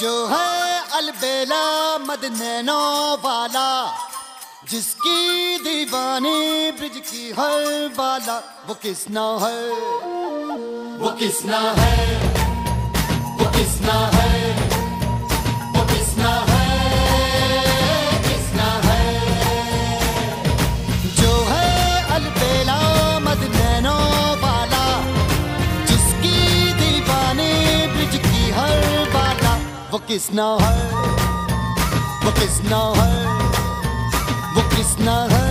जो है अलबेला मदनैनो वाला, जिसकी दीवानी ब्रिज की हर बाला, वो किसना है? वो किसना है? वो किसना है? वो किसना है? वो किसना है? वो किसना है?